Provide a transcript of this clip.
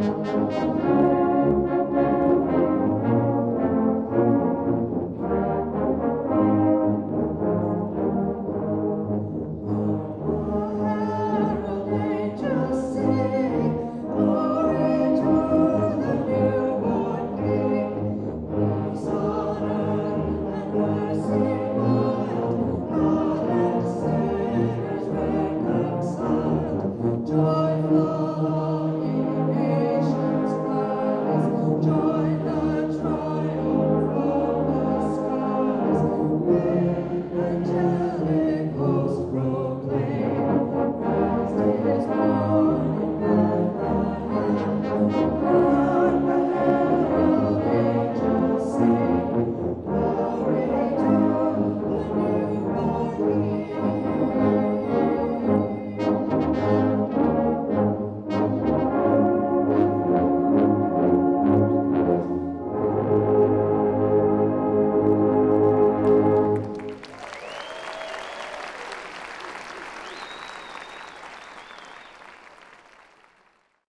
Música